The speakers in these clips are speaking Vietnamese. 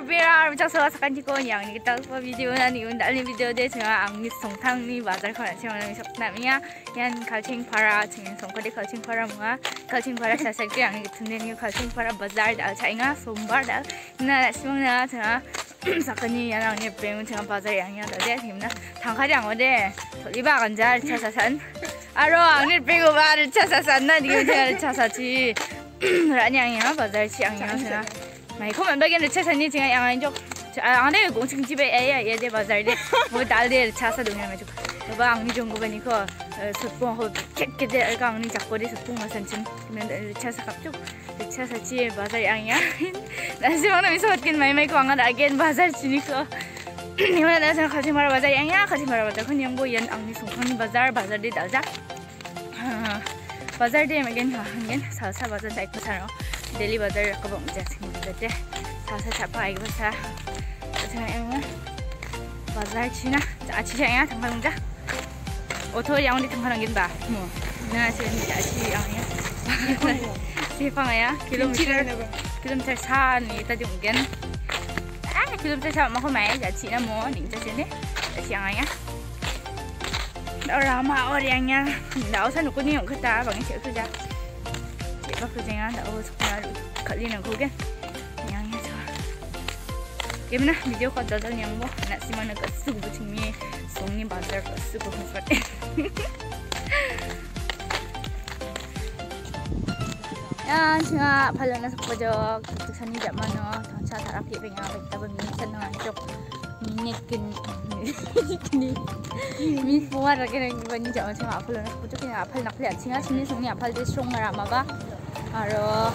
बेराहरू चाहिँ सकन्थिको नि त भिडियो नानी दालिङ भिडियो दे छैन हामी सङथिनी बजार खोला नि सपना यहाँ यहाँनिर खाल्छि फरा छिङ सङ्ख्या खालिङ फरा मगा खरा छे बाजार. सुन्दैनी खिङ फर बजार दाल छैन सोमबार दाल सकनी यहाँ आउने पेङसँग बजार थाङखे हाम्रो दे थोबासान र हामी प्रेगुबा अनि आङ यहाँ बजार छिङ छैन mày không ăn bagin cha sani chính anh anh chok anh đây cũng chính chỉ về ấy ấy để bazar đi mua đal để cha sa đúng mà chok nó ba anh đi chung của bên ko sụp bông hồi kết kết để cái anh đi chặt qua đi sụp bông mà sân chân. Mình cha sa cặp chok cha sa chi bazar anh ya là gì mà nó bị sốt kinh mày mày quăng ở again bazar chi ni ko nhưng mà là sao khai mara bazar anh ya khai mara bazar không những bôi anh anh đi xuống không bazar bazar đi đảo ra bazar đi mà again hả again sao sao bazar đại có sao daily bazar ka bang ja sing da de sa sa cha pai ba sa. Sa em bazar china ja chi ja ya thang thang ja ô tô yang đi thang thang gin ba mo na se ni ja chi yang ya si phang ya kilometer kilometer sa ni ta jung gen ah kilometer sa ma ko mai ja chi na mo ning ja se ne ja chi yang ya đó là mà ở đây nha đó sao nó có nhiều cái ta bằng cái chữ cứ 고생한다 오 정말 걸리는 고개 양해서 예민아 비디오 꺼져서 양보 나 시만을 꺼쓰고 부침이 송이 바절 꺼쓰고 흥설해 야 singa pala na sa pajok ito sa ni jamano tong sa tarap yung pinga kita bumisan ng anjok song ni apal de strong marama ba, aro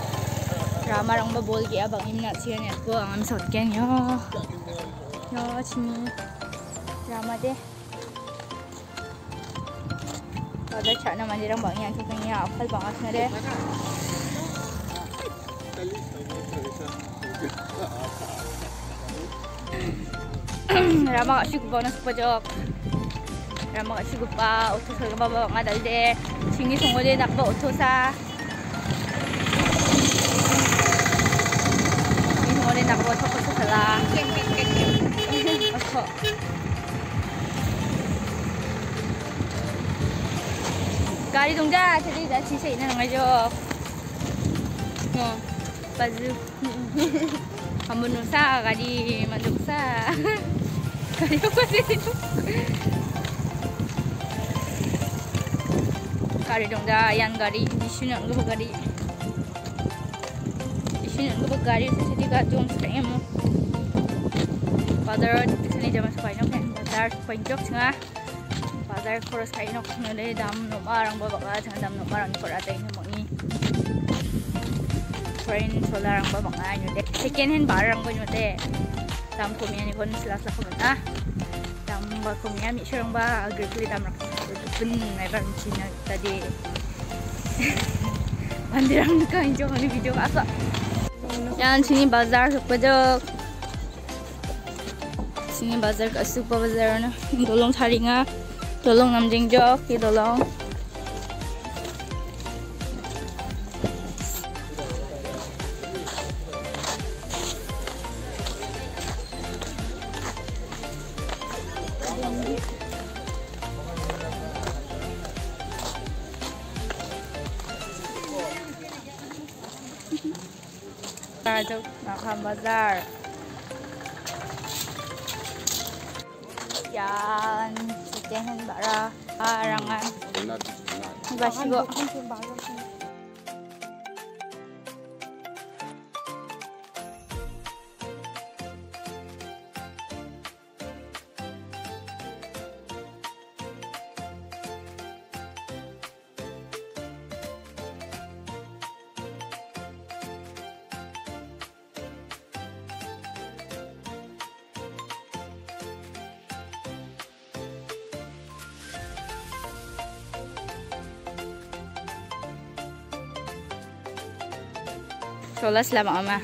drama rong ba bol kia bang imna chia net ko ang am sot ken yo yo chini drama de ada cak na mandi rong bang yang tu kan ya apal bang asna de Rama kat syukur bang nasi pojok Rama kat syukur pa Utus ke bawah ngadal de Sini sungguh de nak bawa utus ah 우리 나 Ramah kat sugar bar nak sepa jok Ramai kat sugar bar Otoh sa gambar bawa ngadal de Cingi sungguh de nak bawa otoh sa Cingi sungguh de nak bawa otoh sa salah Keng keng keng keng Masuk dah cisik ni nangai jok Ngom Bazu Kamu nusa, kadi masuk sah. 지. 가리 동자 양 가리 이슈는 거 가리. sini nggak bergari sini gak jom sekarang mo bazar sini jaman sekarang no kan bazar panjok cengah bazar koros kain no nule dam no marang bawa ka cengah dam no marang kor ada ini mo ni foreign solar ang bawa ka nyude second hand barang ko nyude tam ko mian ikon sila sila ko ah tam ba ko mian mi shong ba agar kuli tam rak pun na ba mi tadi pandirang ka injo ni video asa yan sini bazar pojo sini bazar ka super bazar na dolong tharinga dolong namjing jo. Ki dolong Bazar makan bazar. Yan, chicken bara arangan. Basigo. Sola selama Oma.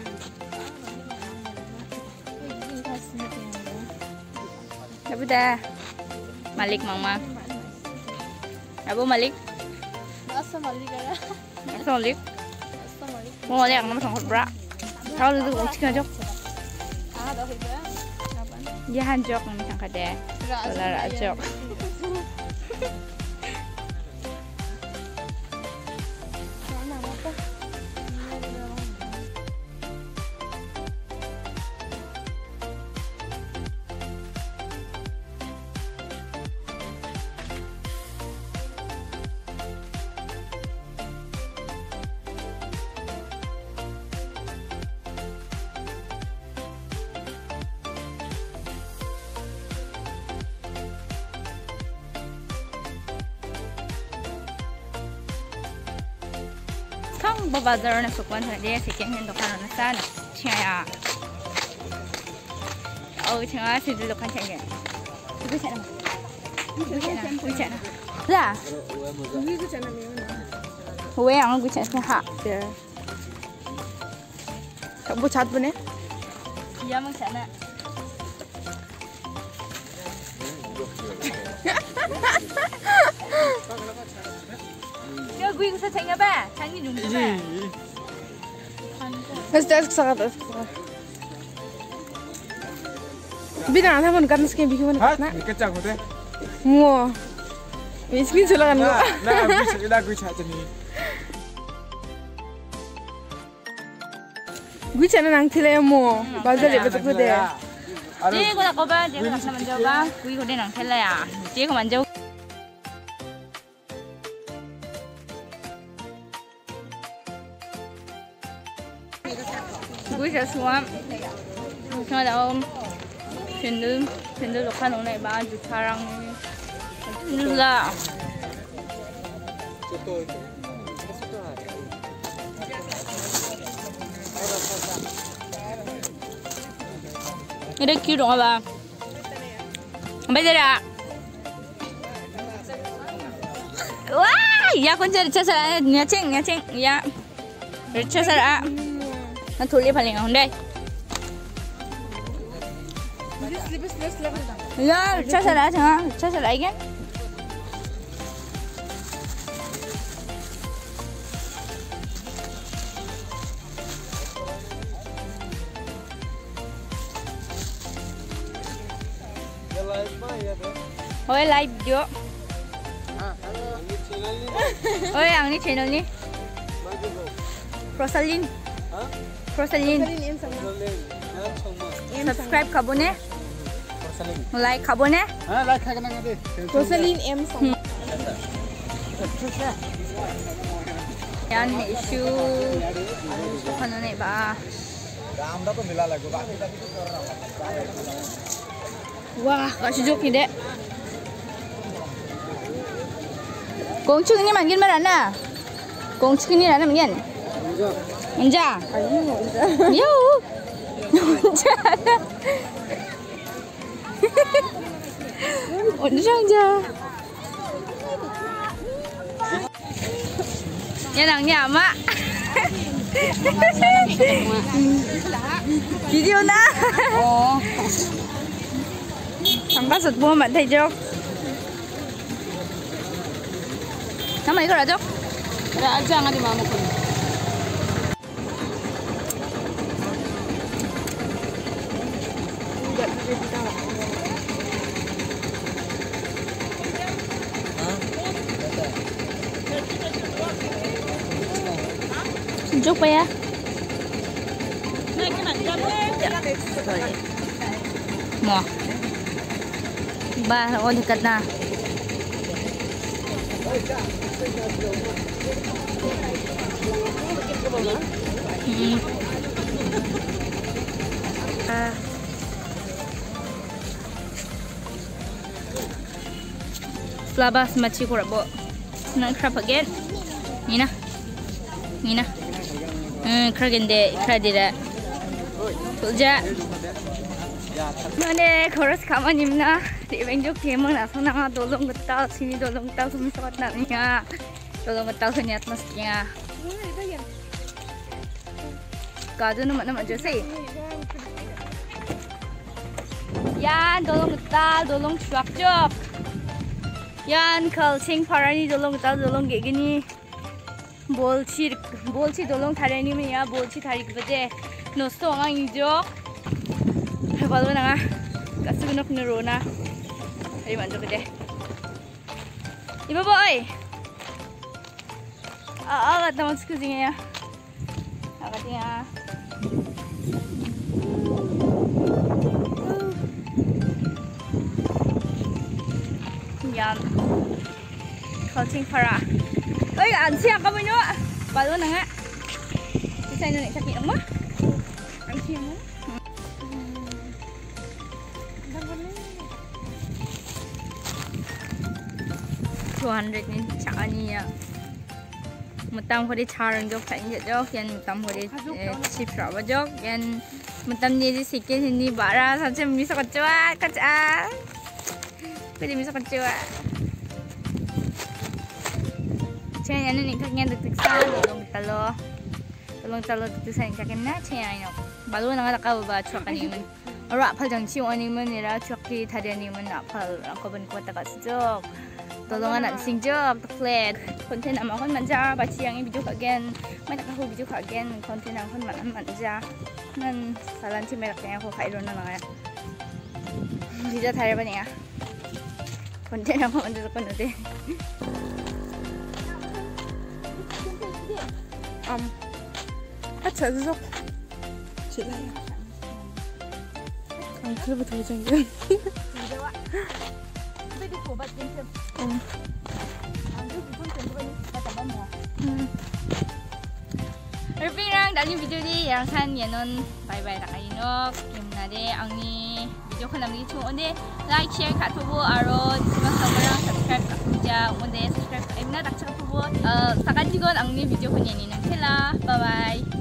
Abu dah. Malik mama. Abu Malik. Asal Malik ya. Asal Malik. Mau Malik yang nama sangat berat. Kau lihat aku cikin aja. Ah, dah hebat. Jahan jok, nanti angkat deh. Solar jok. kang babazar na sukwan sa dia si kyang hen dokan na san chya ya o chya si dil dokan chya ge dugo chya na dugo chya na la dugo chya na me na huwe ang gu chya ha de kam chat bune ya mang chya na Gusto sa nga ba? Changi nung ba? Mas dah sangat dah. Bina ada pun kan skin bikin mana Hah? na? Kecang hote. Mua. Miskin sulah kan Nah, gua. nah, bisa ila gue cak ni. Gue channel nang thile mo. Bazar le betul betul deh. Chị có là có ba, chị có là mình dâu ba, này à? Chị có mình dâu. Quý sẽ xuống. Đâu? Chuyển đưa, chuyển đưa được khăn lúc này ba răng. Là Ini dia cute dong. Bây giờ đã. Wah, ya sao nhà chinh nhà chinh ya. Rồi chơi sao đã. Nó thua liệp paling không đây. Slip slip slip. Ya, chơi sao đã chẳng chơi sao lại again. Ôi live video. Ôi ang ni channel ni. Rosalyn. Rosalyn. Rosalyn. Subscribe ka bune. Rosalyn. Like ka bune. Ha like ka kana de. M. Hmm. Subscribe. Yan issue. Kana ne ba. Ramda to mila lagu ba. Wah, kasih sejuk ni dek. Kongcung ni mungkin mana? Kongcung ni mana mungkin? 혼자? 아니 혼자 야우 혼자 혼자 혼자 man gin. Manja. Video na. Thằng bác sụt mua bạn thấy chưa? Nó mấy cái rồi chứ? Ada aja nggak mà, một phần Chúc bé Mo Ba, oh dekat na Hmm. Ah. Labas machi ko rabo. Nang crap again. 음 그러긴데 이카디라. 보자. 너네 걸어서 가만히 있나? 왼쪽 개만 나서 나가 돌롱 갔다 신이 돌롱 갔다 숨서 갔다 아니야 돌롱 갔다 손이 아트마스키야 가드는 맞나 맞아 세이 야 돌롱 갔다 돌롱 쫙쫙 야 안컬 싱 파라니 돌롱 갔다 돌롱 개기니. 볼치 বলছি দোলং থারেনি মিয়া বলছি থারিক বাজে নষ্ট আঙাং ইজো balu na nga. Kasi gunok ni Rona. Ay, manjo ka de. Iba ba ay? Ah, ah, tamang skuzi nga ya. Akati nga. Yan. Kalting para. Ay, ansiya ka mo nyo. Balu na nga. Isa na sakit mo. Ang siya mo. Two hundred ni cha niya. Mutam ko di charang jok sa inyo jok yan mutam ko di chip shop jok yan mutam ni di sikin hindi bara sa chen miso kacwa kacha. Pwede miso kacwa. Chay ano ni kagyan dagdag sa tulong talo. Tulong talo dagdag sa kagyan na chay ano. Balu na nga ka ba chua kanin. Ara pal jang chiu ani man nira chua ki thadi ani man na pal ako ban ko takas jok. Tulungan na sing jok to flag. Content ama kon manja ba chiang video kagyan. Mai ka hu video kagyan content ama kon man manja. Nan salan chi mai ka kagyan ko kairo na nga. Video thai ba niya. Content ama kon dagdag kon dagdag. um, at sa zok. Chill lang. Ang kalabo tayo dyan yun. Pwede ko, ba't din siya? Um. Ang dugi po, ito ba yung kataban mo? Hmm. Rupi lang, dahil yung video ni Yarsan, yan nun. Bye-bye na? Kim na rin video ko namin ito. Unde, like, share, katubo, aro. Di ba sa mga subscribe ka kuya. Subscribe ka. Ayun na tapos uh, juga sa kanji ko ang ni video ko ni Nina lah. Bye bye.